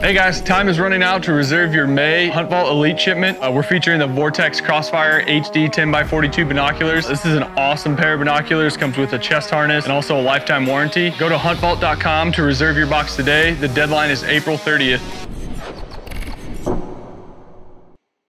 Hey guys, time is running out to reserve your May Hunt Vault Elite shipment. Uh, we're featuring the Vortex Crossfire HD 10x42 binoculars. This is an awesome pair of binoculars, comes with a chest harness and also a lifetime warranty. Go to huntvault.com to reserve your box today. The deadline is April 30th.